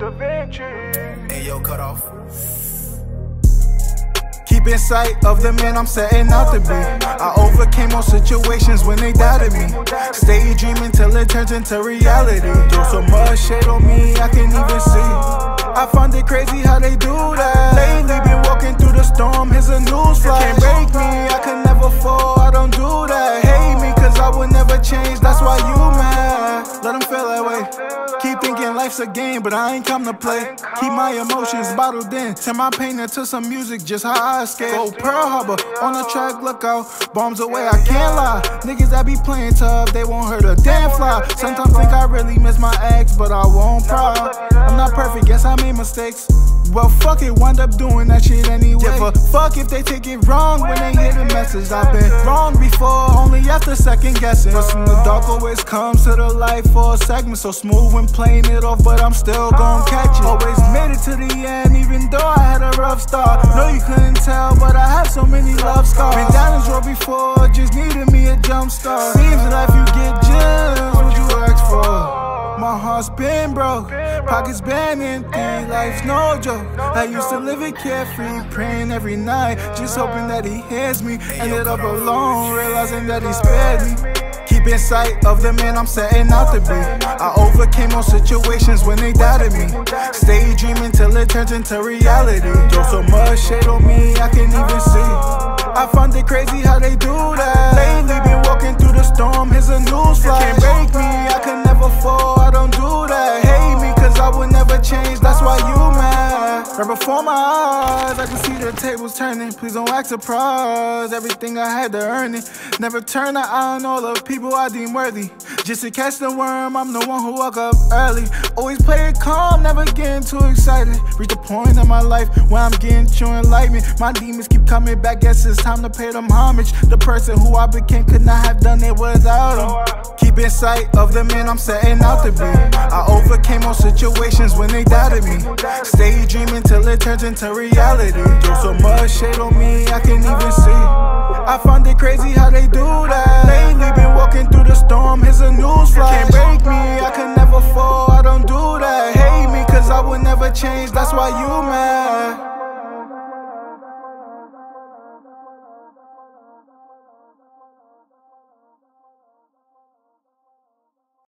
Da Vinci. Hey yo, cut off. Keep in sight of the man I'm setting out to be. I overcame all situations when they doubted me. Stay dreaming till it turns into reality. Throw so much shade on me, I can't even see. I find it crazy how they do that. Life's a game, but I ain't come to play. Keep my emotions bottled in. Turn my pain into some music, just how I escape. Go Pearl Harbor, on the track, look out. Bombs away, I can't lie. Niggas that be playing tough, they won't hurt a damn fly. Sometimes think I really miss my ex, but I won't proud. I'm not perfect, guess I made mistakes. Well, fuck it, wind up doing that shit anyway. Give a fuck if they take it wrong when they hear the message. I've been wrong before, only after second guessing. But from the dark always comes to the light for a segment. So smooth when playing it off, but I'm still gon' catch it. Always made it to the end, even though I had a rough start. No, you couldn't tell, but I have so many love scars. Been down this road before, just needed me a jump start. Seems like you get just what you ask for. My heart's been broke, pockets been empty, life's no joke. I used to live it carefree, praying every night, just hoping that he hears me. Ended up alone, realizing that he spared me. In sight of the man I'm setting out to be. I overcame all situations when they doubted me. Stay dreaming till it turns into reality. So Right before my eyes, I can see the tables turning. Please don't act surprised, everything I had to earn it. Never turn an eye on all the people I deem worthy. Just to catch the worm, I'm the one who woke up early. Always play it calm, never getting too excited. Reach the point in my life where I'm getting true enlightenment. My demons keep coming back, guess it's time to pay them homage. The person who I became could not have done it without them. In sight of the man I'm setting out to be. I overcame all situations when they doubted me. Stay dreaming till it turns into reality. Throw so much shade on me, I can't even see. I find it crazy how they do that. Lately, been walking through the storm, here's a news flash. Can't break me, I can never fall, I don't do that. Hate me, cause I would never change, that's why you mad.